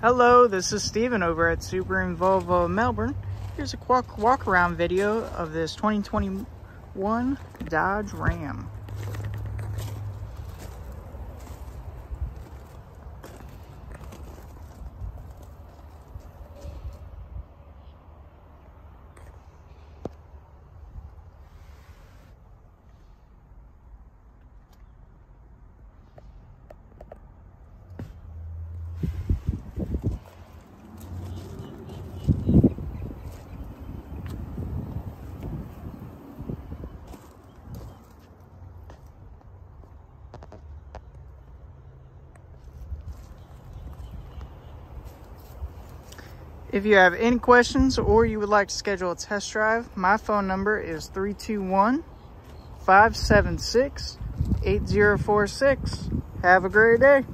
Hello, this is Steven over at Subaru of Melbourne. Here's a walk around video of this 2021 Dodge Ram. If you have any questions or you would like to schedule a test drive, my phone number is 321 576 8046. Have a great day.